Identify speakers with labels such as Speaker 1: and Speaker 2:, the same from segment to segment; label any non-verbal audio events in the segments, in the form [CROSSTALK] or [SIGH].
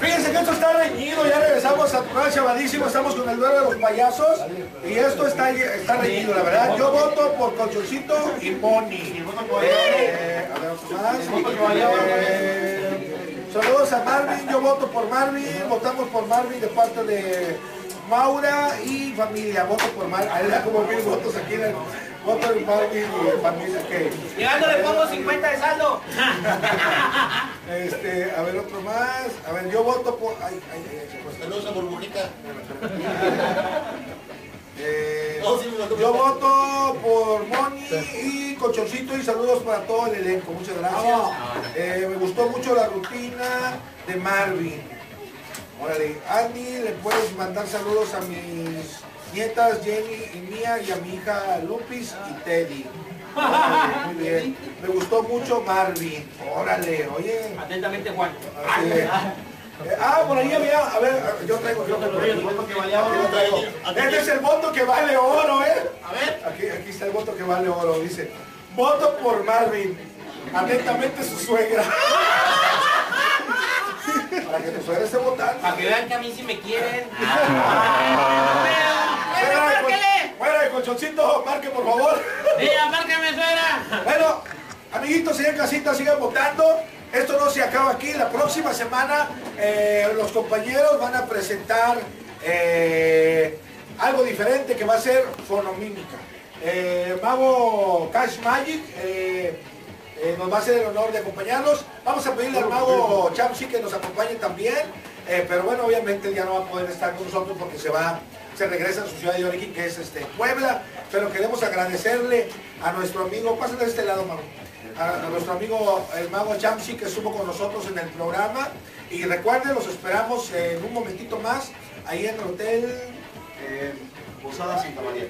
Speaker 1: Fíjense que esto está reñido, ya regresamos a tu chavadísimo, estamos con el duelo de los payasos y esto está, está reñido, la verdad. Yo voto por Colchoncito y Pony. Eh, a ver, más. Eh, saludos a Marvin, yo voto por Marvin, votamos por Marvin de parte de Maura y familia, voto por Marvin. Ahí da como mil votos aquí en el voto de Marvin y familia que.
Speaker 2: Llegando le pongo 50 de saldo. [LAUGHS]
Speaker 1: Este, a ver, otro más. A ver, yo voto por. Ay, ay, ay, fue.
Speaker 3: Saludos a burbujita. [LAUGHS]
Speaker 1: Eh,
Speaker 3: No, sí,
Speaker 1: yo voto por Moni y Cochoncito y saludos para todo el elenco. Muchas gracias. Eh, me gustó mucho la rutina de Marvin. Órale, Andy, le puedes mandar saludos a mis nietas Jenny y Mía y a mi hija Lupis y Teddy. Muy bien. Me gustó mucho Marvin. Órale, oye.
Speaker 2: Atentamente, Juan.
Speaker 1: Eh, ah, por ahí había, a ver, yo traigo, yo traigo. Yo traigo. Este es el voto que vale oro, ¿eh?
Speaker 2: A ver.
Speaker 1: Aquí, aquí está el voto que vale oro, dice. Voto por Marvin. Atentamente su suegra. Para que tu suegra esté votando.
Speaker 2: Para que vean que a mí sí me quieren.
Speaker 1: Colchoncito, marque por favor.
Speaker 2: Mira, márcame, suegra.
Speaker 1: Bueno, amiguitos, sigan casita, sigan votando. Esto no se acaba aquí. La próxima semana eh, los compañeros van a presentar eh, algo diferente que va a ser fonomímica. Eh, mago Cash Magic eh, nos va a hacer el honor de acompañarnos. Vamos a pedirle al mago Chamsi que nos acompañe también. Pero bueno, obviamente ya no va a poder estar con nosotros porque se va, se regresa a su ciudad de origen, que es este, Puebla. Pero queremos agradecerle a nuestro amigo, pásale de este lado, mago. A, a nuestro amigo el mago Chamsi que estuvo con nosotros en el programa. Y recuerden, los esperamos en un momentito más, ahí en el hotel
Speaker 3: Eh, Posada Santa María.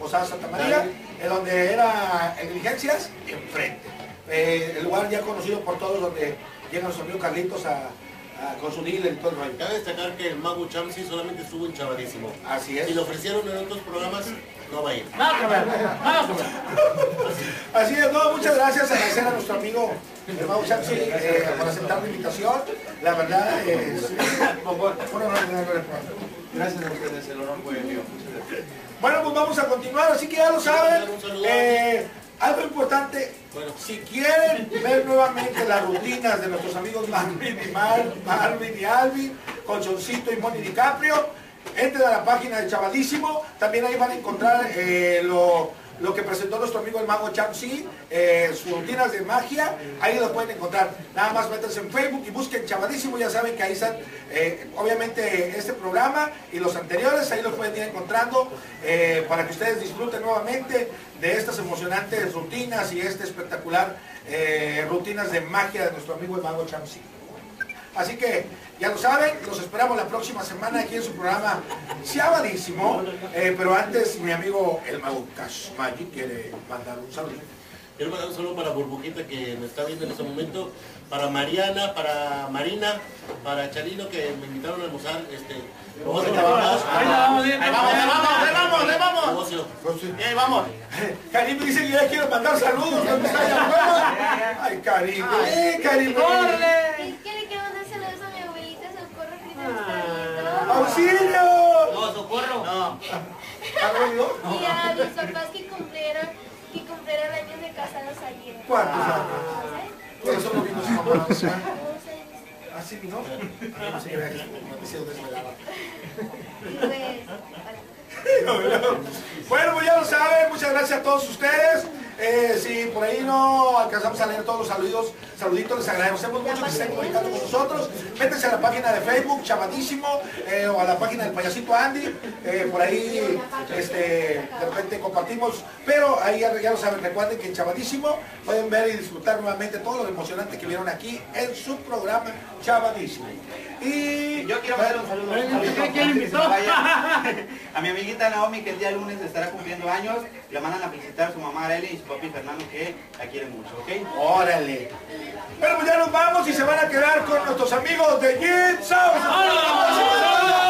Speaker 1: Posada Santa María, en donde era Negligencias, enfrente. Eh, el lugar ya conocido por todos, donde llega nuestro amigo Carlitos a- con su dealer y todo el rollo.
Speaker 3: Cabe destacar que el mago Chamsi solamente estuvo en Chavadísimo.
Speaker 1: Así es.
Speaker 3: Si lo ofrecieron en otros programas, no va a ir.
Speaker 2: Vamos a ver. Vamos a ver.
Speaker 1: Así es, no, muchas gracias, agradecer a nuestro amigo el Mau Chamsi eh, por aceptar la invitación. La verdad es un honor tenerlo.
Speaker 4: Gracias a ustedes, el honor fue mío.
Speaker 1: Bueno, pues vamos a continuar, así que ya lo saben. eh, algo importante,
Speaker 3: Bueno.
Speaker 1: si quieren ver nuevamente las rutinas de nuestros amigos Marvin y Mar, Marvin y Alvin, Colchoncito y Moni DiCaprio, entren a la página de Chavadísimo, también ahí van a encontrar eh, lo, lo que presentó nuestro amigo el mago Chamsi, eh, sus rutinas de magia, ahí lo pueden encontrar. Nada más métanse en Facebook y busquen Chavadísimo, ya saben que ahí están, eh, obviamente, este programa y los anteriores, ahí los pueden ir encontrando eh, para que ustedes disfruten nuevamente de estas emocionantes rutinas y este espectacular rutinas de magia de nuestro amigo el mago Chamsi. Así que ya lo saben, los esperamos la próxima semana aquí en su programa Sabadísimo. Eh, pero antes mi amigo el mago Cash Magic quiere mandar un saludo.
Speaker 3: Quiero mandar un saludo para Burbujita que me está viendo en este momento, para Mariana, para Marina, para Charino que me invitaron a almorzar. Este,
Speaker 2: vamos, ahí vamos, vamos, vamos, vamos.
Speaker 3: Negocio.
Speaker 2: Ahí vamos. [LAUGHS]
Speaker 1: Karim dice que ya quiere mandar saludos. Ay, Karim. Eh, Karim. ¡Auxilio!
Speaker 2: No, socorro. No.
Speaker 5: Y a mis papás que cumplieron, que cumplieron años de casados ayer.
Speaker 1: ¿Cuántos años?
Speaker 5: No. Pues. [LAUGHS] Bueno,
Speaker 1: pues ya lo saben, muchas gracias a todos ustedes. Eh, si por ahí no alcanzamos a leer todos los saludos, saluditos, les agradecemos mucho que estén comunicando con nosotros. Métanse a la página de Facebook, Chavadísimo, eh, o a la página del payasito Andy. Eh, por ahí este, de repente compartimos, pero ahí ya, ya lo saben, recuerden que en Chavadísimo pueden ver y disfrutar nuevamente todo lo emocionante que vieron aquí en su programa Chavadísimo. Y
Speaker 4: Yo quiero mandar un saludo.
Speaker 2: ¿Quién- quién invitó? [LAUGHS]
Speaker 4: A mi amiguita Naomi, que el día lunes estará cumpliendo años, le mandan a felicitar a su mamá Arely y su papi Fernando, que la quieren mucho, ¿ok?
Speaker 1: Órale. Bueno, pues ya nos vamos y se van a quedar con nuestros amigos de Jitsu. ¡Hasta la próxima!